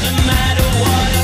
Doesn't matter what